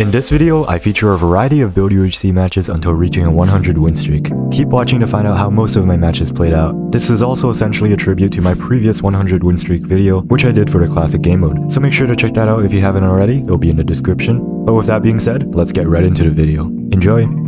In this video, I feature a variety of Build UHC matches until reaching a 100 win streak. Keep watching to find out how most of my matches played out. This is also essentially a tribute to my previous 100 win streak video, which I did for the classic game mode, so make sure to check that out if you haven't already, it'll be in the description. But with that being said, let's get right into the video. Enjoy!